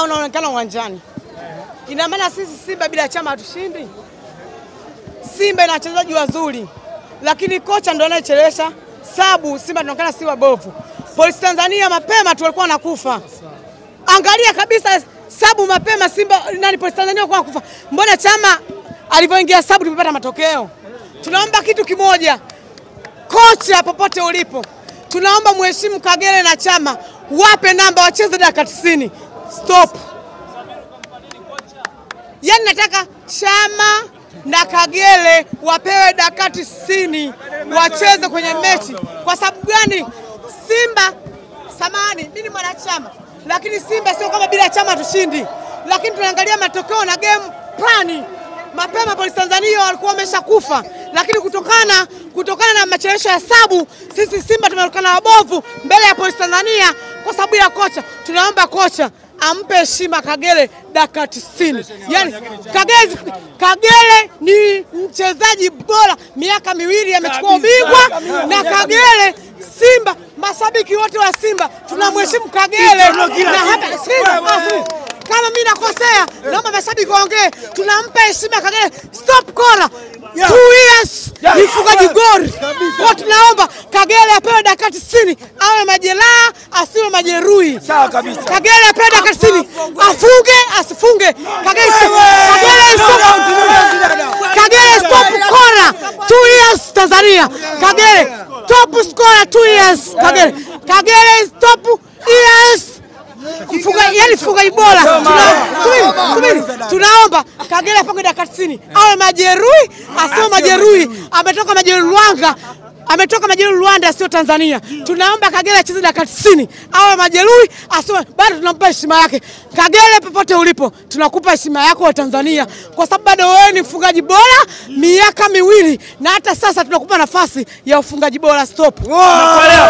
Simba unaonekana uwanjani. Ina maana sisi Simba bila chama hatushindi? Simba ina wachezaji wazuri, lakini kocha ndo anayechelewesha sabu. Simba tunaonekana si wabovu. Polisi Tanzania mapema tu walikuwa wanakufa. Angalia kabisa sabu mapema, Simba nani, Polisi Tanzania walikuwa wanakufa. Mbona chama alivyoingia sabu tumepata matokeo? Tunaomba kitu kimoja, kocha popote ulipo, tunaomba mheshimu Kagere na chama, wape namba wacheze dakika 90. Stop. Yani nataka chama na Kagere wapewe dakika tisini wacheze kwenye mechi. Kwa sababu gani? Simba, samani, mimi ni mwanachama, lakini Simba sio kama bila chama tushindi, lakini tunaangalia matokeo na game plani. Mapema Polisi Tanzania walikuwa wameshakufa, lakini kutokana kutokana na machelesho ya sabu, sisi Simba tumeonekana wabovu mbele ya Polisi Tanzania kwa sababu ya kocha. Tunaomba kocha ampe heshima Kagere dakika 90. Yaani Kagere, Kagere ni mchezaji bora, miaka miwili amechukua ubingwa na Kagere Simba, mashabiki wote wa Simba tunamheshimu Kagere na hata Simba. Kama mimi nakosea, naomba mashabiki waongee, tunampa heshima Kagere. Stop kora two years ni mfungaji goli kwa, tunaomba Kagere apewe dakika 90, awe majeraha asiwe majeruhi. Sawa kabisa. Kagere apewe dakika 90, afunge asifunge. Kagere Kagere stop. Kagere stop kora. Two years Tanzania. Kagere top scorer two years. Kagere Kagere stop years. Mfunga, yani mfungaji bora. Tunaomba Kagere apange dakika 90 awe majeruhi asio majeruhi, ametoka majeruhi Luanga ametoka majeruhi Rwanda, sio Tanzania. Tunaomba Kagere acheze dakika 90 awe majeruhi asio, bado tunampa heshima yake. Kagere, popote ulipo, tunakupa heshima yako wa Tanzania, kwa sababu bado wewe ni mfungaji bora miaka miwili, na hata sasa tunakupa nafasi ya ufungaji bora. Stop.